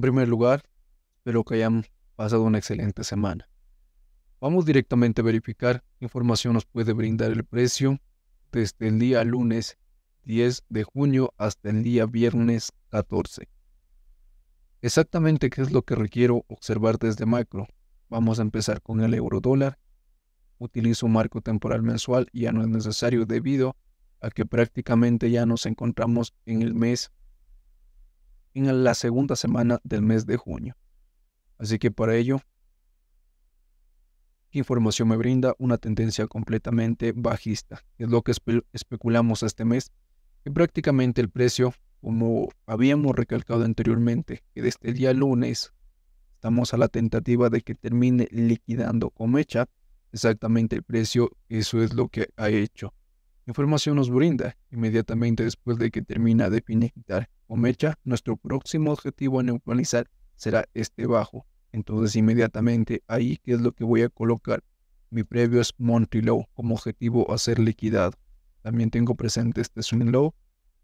En primer lugar, espero que hayan pasado una excelente semana. Vamos directamente a verificar qué información nos puede brindar el precio desde el día lunes 10 de junio hasta el día viernes 14. Exactamente qué es lo que requiero observar desde macro. Vamos a empezar con el euro dólar. Utilizo un marco temporal mensual y ya no es necesario debido a que prácticamente ya nos encontramos en el mes, en la segunda semana del mes de junio. Así que para ello, ¿qué información me brinda? Una tendencia completamente bajista. Es lo que especulamos este mes, que prácticamente el precio como habíamos recalcado anteriormente, que desde el día lunes estamos a la tentativa de que termine liquidando con mecha exactamente el precio, eso es lo que ha hecho. Información nos brinda inmediatamente después de que termina de finiquitar con mecha, nuestro próximo objetivo a neutralizar será este bajo. Entonces inmediatamente ahí que es lo que voy a colocar. Mi previo es monthly low como objetivo a ser liquidado. También tengo presente este swing low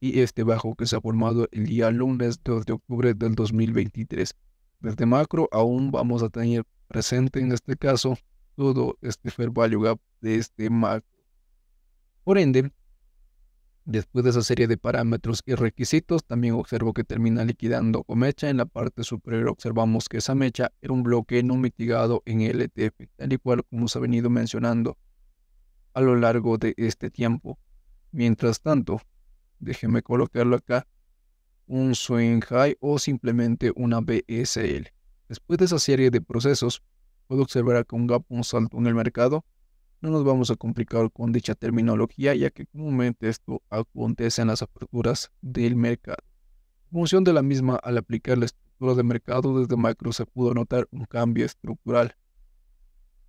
y este bajo que se ha formado el día lunes 2 de octubre del 2023. Desde macro aún vamos a tener presente en este caso todo este fair value gap de este macro. Por ende, después de esa serie de parámetros y requisitos, también observo que termina liquidando con mecha. En la parte superior observamos que esa mecha era un bloque no mitigado en LTF, tal y cual como se ha venido mencionando a lo largo de este tiempo. Mientras tanto, déjeme colocarlo acá, un swing high o simplemente una BSL. Después de esa serie de procesos, puedo observar acá un gap, un salto en el mercado. No nos vamos a complicar con dicha terminología, ya que comúnmente esto acontece en las aperturas del mercado. En función de la misma, al aplicar la estructura de mercado desde macro se pudo notar un cambio estructural.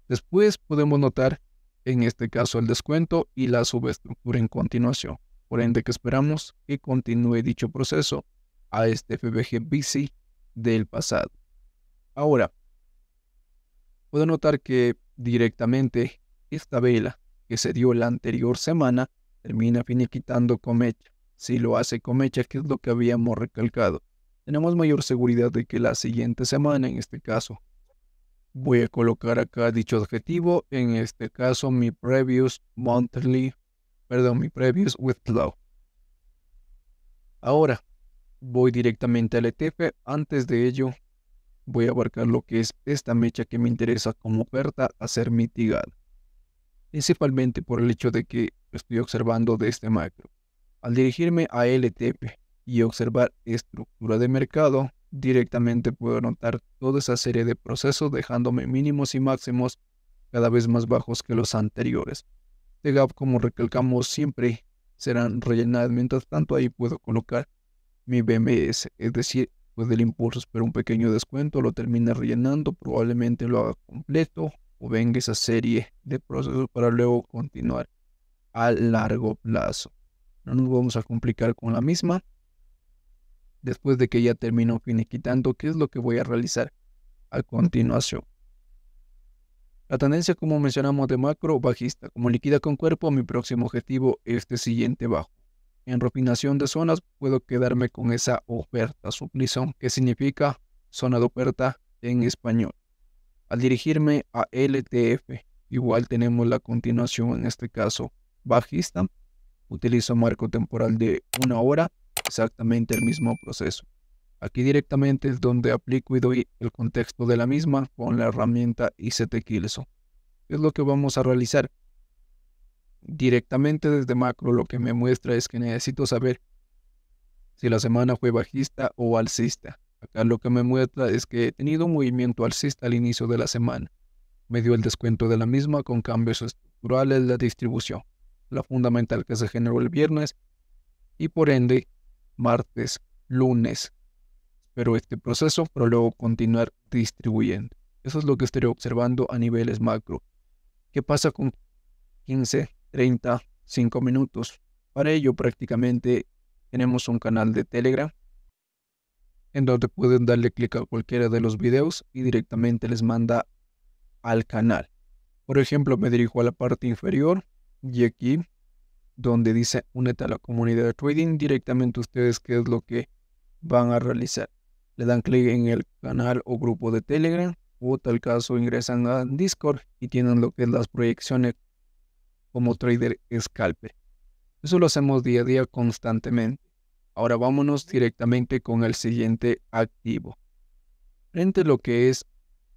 Después podemos notar, en este caso, el descuento y la subestructura en continuación por ende que esperamos que continúe dicho proceso a este FBG BC del pasado. Ahora, puedo notar que directamente esta vela que se dio la anterior semana termina finiquitando Comecha. Si lo hace Comecha, que es lo que habíamos recalcado, tenemos mayor seguridad de que la siguiente semana, en este caso, voy a colocar acá dicho objetivo, en este caso mi previous monthly perdón, mi previous with flow. Ahora voy directamente al ETF. Antes de ello, voy a abarcar lo que es esta mecha que me interesa como oferta a ser mitigada. Principalmente por el hecho de que estoy observando de este macro. Al dirigirme a LTP y observar estructura de mercado, directamente puedo notar toda esa serie de procesos dejándome mínimos y máximos cada vez más bajos que los anteriores de gap, como recalcamos siempre, serán rellenadas. Mientras tanto, ahí puedo colocar mi BMS, es decir, pues del impulso espero un pequeño descuento, lo termine rellenando, probablemente lo haga completo o venga esa serie de procesos para luego continuar a largo plazo. No nos vamos a complicar con la misma. Después de que ya termino finiquitando, ¿qué es lo que voy a realizar a continuación? La tendencia, como mencionamos de macro, bajista. Como liquida con cuerpo, mi próximo objetivo es este siguiente bajo. En refinación de zonas, puedo quedarme con esa oferta suplison, que significa zona de oferta en español. Al dirigirme a LTF, igual tenemos la continuación, en este caso bajista. Utilizo marco temporal de una hora, exactamente el mismo proceso. Aquí directamente es donde aplico y doy el contexto de la misma con la herramienta ICT Kilso. Es lo que vamos a realizar. Directamente desde macro lo que me muestra es que necesito saber si la semana fue bajista o alcista. Acá lo que me muestra es que he tenido un movimiento alcista al inicio de la semana. Me dio el descuento de la misma con cambios estructurales de distribución. La fundamental que se generó el viernes y por ende martes, lunes, pero este proceso para luego continuar distribuyendo. Eso es lo que estoy observando a niveles macro. ¿Qué pasa con 15, 30, 5 minutos? Para ello prácticamente tenemos un canal de Telegram en donde pueden darle clic a cualquiera de los videos y directamente les manda al canal. Por ejemplo, me dirijo a la parte inferior y aquí donde dice únete a la comunidad de trading, directamente ustedes qué es lo que van a realizar le dan clic en el canal o grupo de Telegram o tal caso ingresan a Discord y tienen lo que es las proyecciones como trader scalper. Eso lo hacemos día a día constantemente. Ahora vámonos directamente con el siguiente activo. Frente a lo que es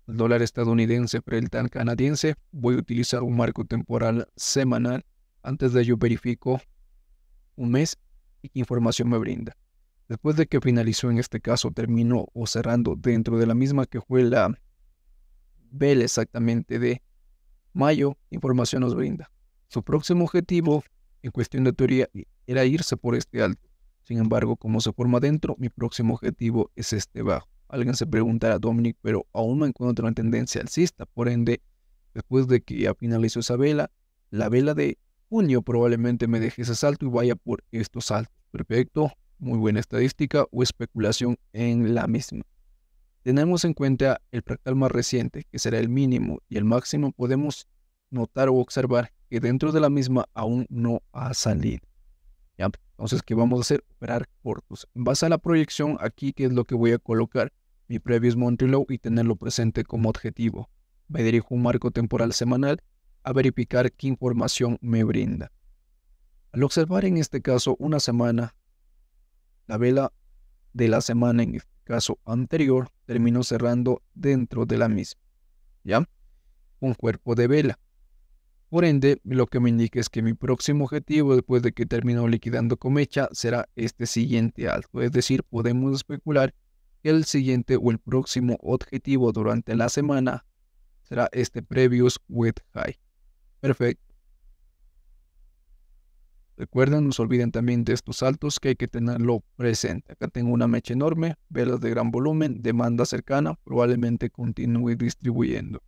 el dólar estadounidense frente al canadiense, voy a utilizar un marco temporal semanal. Antes de ello verifico un mes y qué información me brinda. Después de que finalizó en este caso, terminó o cerrando dentro de la misma que fue la vela exactamente de mayo, información nos brinda. Su próximo objetivo en cuestión de teoría era irse por este alto. Sin embargo, como se forma dentro, mi próximo objetivo es este bajo. Alguien se preguntará, Dominic, pero aún me encuentro en tendencia alcista. Por ende, después de que ya finalizó esa vela, la vela de junio probablemente me deje ese salto y vaya por estos saltos. Perfecto, muy buena estadística o especulación en la misma. Tenemos en cuenta el fractal más reciente, que será el mínimo, y el máximo podemos notar o observar que dentro de la misma aún no ha salido. ¿Ya? Entonces, ¿qué vamos a hacer? Operar cortos. En base a la proyección, aquí, ¿qué es lo que voy a colocar? Mi previous monthly y tenerlo presente como objetivo. Me dirijo a un marco temporal semanal a verificar qué información me brinda. Al observar en este caso una semana, la vela de la semana en este caso anterior terminó cerrando dentro de la misma. ¿Ya? Un cuerpo de vela. Por ende, lo que me indica es que mi próximo objetivo después de que termino liquidando comecha será este siguiente alto. Es decir, podemos especular que el siguiente o el próximo objetivo durante la semana será este previous with high. Perfecto. Recuerden, no se olviden también de estos saltos que hay que tenerlo presente. Acá tengo una mecha enorme, velas de gran volumen, demanda cercana, probablemente continúe distribuyendo.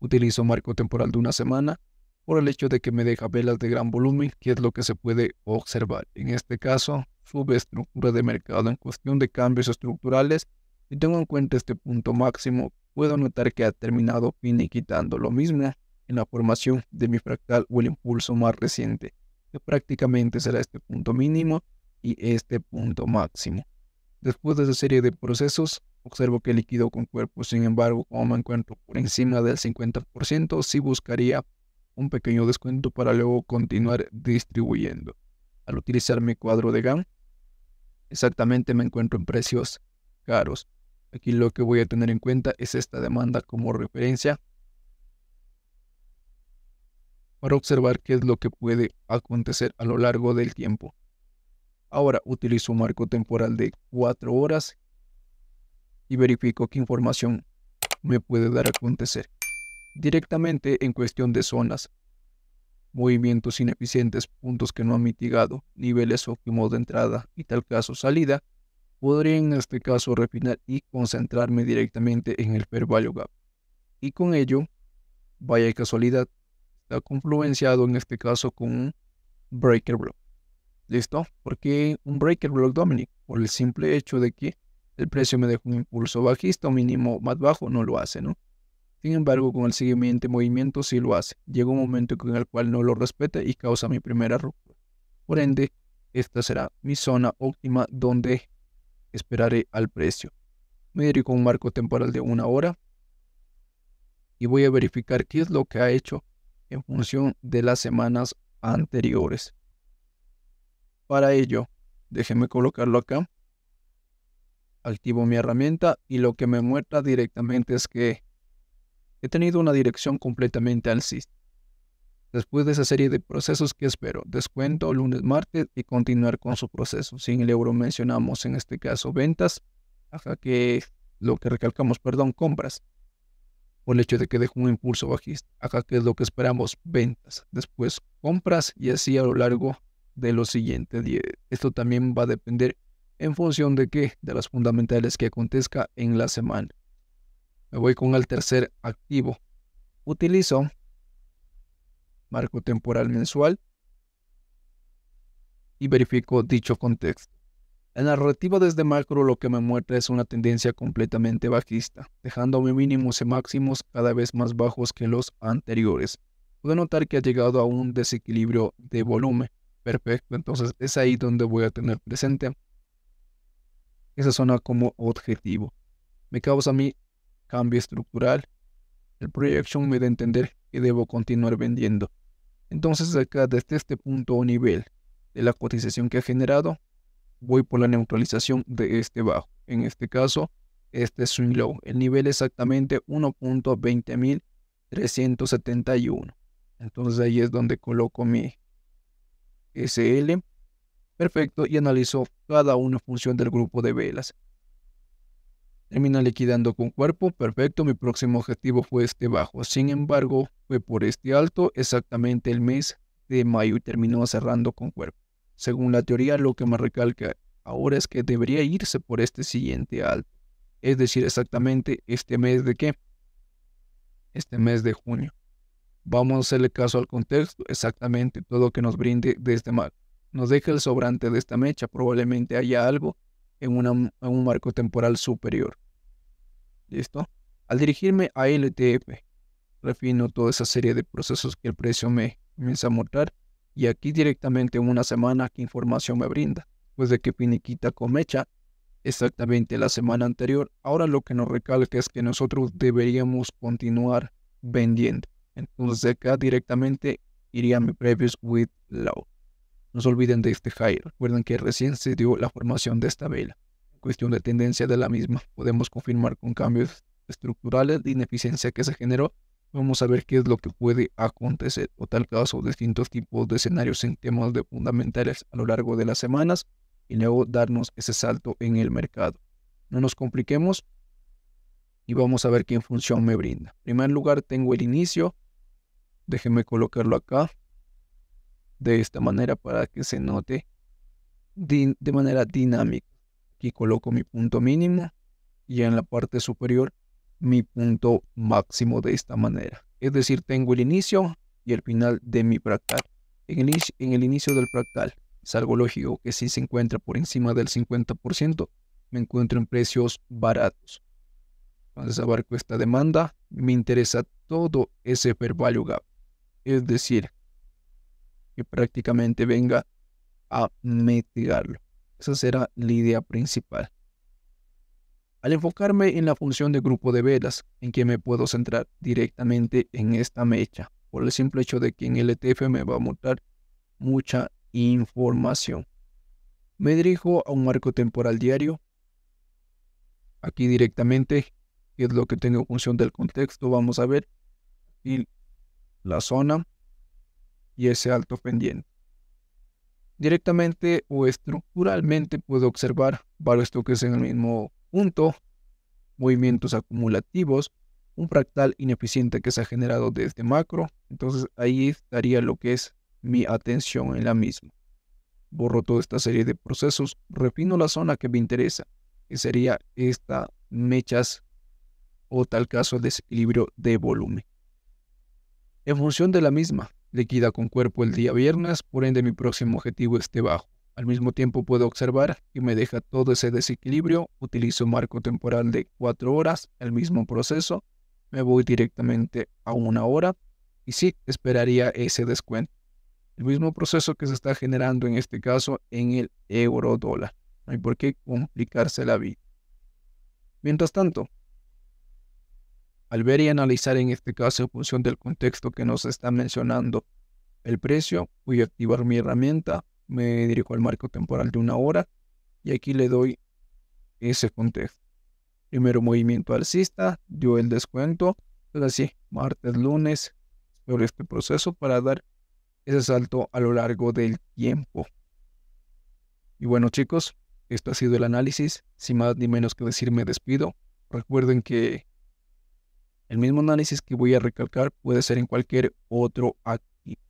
Utilizo marco temporal de una semana, por el hecho de que me deja velas de gran volumen, que es lo que se puede observar. En este caso, subestructura de mercado en cuestión de cambios estructurales. Si tengo en cuenta este punto máximo, puedo notar que ha terminado finiquitando lo mismo en la formación de mi fractal o el impulso más reciente, que prácticamente será este punto mínimo y este punto máximo. Después de esa serie de procesos, observo que líquido con cuerpo, sin embargo, como me encuentro por encima del 50%, sí buscaría un pequeño descuento para luego continuar distribuyendo. Al utilizar mi cuadro de GAN, exactamente me encuentro en precios caros. Aquí lo que voy a tener en cuenta es esta demanda como referencia para observar qué es lo que puede acontecer a lo largo del tiempo. Ahora utilizo un marco temporal de 4 horas y verifico qué información me puede dar a acontecer directamente en cuestión de zonas, movimientos ineficientes, puntos que no han mitigado, niveles óptimos de entrada y tal caso salida, podría en este caso refinar y concentrarme directamente en el fair value gap. Y con ello, vaya casualidad, está confluenciado en este caso con un breaker block. ¿Listo? ¿Por qué un breaker block, Dominic? Por el simple hecho de que el precio me deja un impulso bajista o mínimo más bajo, no lo hace, ¿no? Sin embargo, con el siguiente movimiento sí lo hace. Llega un momento en el cual no lo respeta y causa mi primera ruptura. Por ende, esta será mi zona óptima donde esperaré al precio. Me dirijo a un marco temporal de una hora y voy a verificar qué es lo que ha hecho en función de las semanas anteriores. Para ello, déjenme colocarlo acá. Activo mi herramienta y lo que me muestra directamente es que he tenido una dirección completamente alcista. Después de esa serie de procesos que espero, descuento lunes, martes y continuar con su proceso. Sin el euro mencionamos en este caso ventas, acá que lo que recalcamos, perdón, compras, por el hecho de que dejo un impulso bajista. Acá que es lo que esperamos, ventas. Después compras y así a lo largo de los siguientes días. Esto también va a depender en función de qué, de las fundamentales que acontezca en la semana. Me voy con el tercer activo. Utilizo marco temporal mensual y verifico dicho contexto. La narrativa desde macro lo que me muestra es una tendencia completamente bajista, dejando mi mínimos y máximos cada vez más bajos que los anteriores. Puedo notar que ha llegado a un desequilibrio de volumen. Perfecto, entonces es ahí donde voy a tener presente esa zona como objetivo. Me causa mi cambio estructural. El projection me da a entender que debo continuar vendiendo. Entonces acá desde este punto o nivel de la cotización que ha generado, voy por la neutralización de este bajo. En este caso, este swing low. El nivel exactamente 1.20371. Entonces ahí es donde coloco mi SL. Perfecto. Y analizo cada una función del grupo de velas. Termina liquidando con cuerpo. Perfecto. Mi próximo objetivo fue este bajo. Sin embargo, fue por este alto exactamente el mes de mayo y terminó cerrando con cuerpo. Según la teoría, lo que me recalca ahora es que debería irse por este siguiente alto. Es decir, exactamente este mes de qué? Este mes de junio. Vamos a hacerle caso al contexto, exactamente todo lo que nos brinde desde este. Nos deja el sobrante de esta mecha, probablemente haya algo en, en un marco temporal superior. ¿Listo? Al dirigirme a LTF, refino toda esa serie de procesos que el precio me comienza a mostrar y aquí directamente en una semana qué información me brinda. Pues de que finiquita con mecha exactamente la semana anterior, ahora lo que nos recalca es que nosotros deberíamos continuar vendiendo. Entonces acá directamente iría mi previous with low. No se olviden de este high. Recuerden que recién se dio la formación de esta vela. En cuestión de tendencia de la misma, podemos confirmar con cambios estructurales de ineficiencia que se generó. Vamos a ver qué es lo que puede acontecer o tal caso distintos tipos de escenarios en temas de fundamentales a lo largo de las semanas y luego darnos ese salto en el mercado. No nos compliquemos y vamos a ver qué función me brinda. En primer lugar tengo el inicio Déjenme colocarlo acá. De esta manera para que se note de manera dinámica. Aquí coloco mi punto mínimo y en la parte superior mi punto máximo de esta manera. Es decir, tengo el inicio y el final de mi fractal. En el, en el inicio del fractal es algo lógico que si se encuentra por encima del 50%, me encuentro en precios baratos. Entonces abarco esta demanda, me interesa todo ese fair value gap es decir, que prácticamente venga a mitigarlo. Esa será la idea principal. Al enfocarme en la función de grupo de velas, en que me puedo centrar directamente en esta mecha, por el simple hecho de que en el ETF me va a mostrar mucha información. Me dirijo a un marco temporal diario. Aquí directamente, que es lo que tengo en función del contexto, vamos a ver. Y la zona y ese alto pendiente. Directamente o estructuralmente puedo observar varios toques en el mismo punto, movimientos acumulativos, un fractal ineficiente que se ha generado desde macro. Entonces ahí estaría lo que es mi atención en la misma. Borro toda esta serie de procesos, refino la zona que me interesa, que sería esta mechas o tal caso desequilibrio de volumen. En función de la misma, liquida con cuerpo el día viernes, por ende mi próximo objetivo esté bajo. Al mismo tiempo puedo observar que me deja todo ese desequilibrio, utilizo marco temporal de 4 horas, el mismo proceso, me voy directamente a una hora y sí, esperaría ese descuento. El mismo proceso que se está generando en este caso en el euro dólar. No hay por qué complicarse la vida. Mientras tanto, al ver y analizar en este caso en función del contexto que nos está mencionando el precio, voy a activar mi herramienta, me dirijo al marco temporal de una hora y aquí le doy ese contexto. Primero movimiento alcista, dio el descuento, entonces así, martes, lunes, sobre este proceso para dar ese salto a lo largo del tiempo. Y bueno chicos, esto ha sido el análisis, sin más ni menos que decir me despido. Recuerden que el mismo análisis que voy a recalcar puede ser en cualquier otro activo.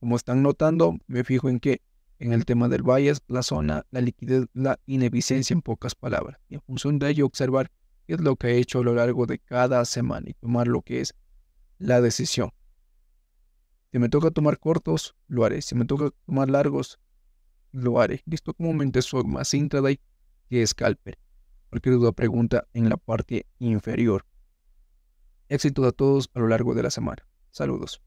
Como están notando, me fijo en que en el tema del bias, la zona, la liquidez, la ineficiencia en pocas palabras. Y en función de ello, observar qué es lo que he hecho a lo largo de cada semana y tomar lo que es la decisión. Si me toca tomar cortos, lo haré. Si me toca tomar largos, lo haré. Listo, comúnmente soy más intraday que scalper. Cualquier duda pregunta en la parte inferior. Éxito a todos a lo largo de la semana. Saludos.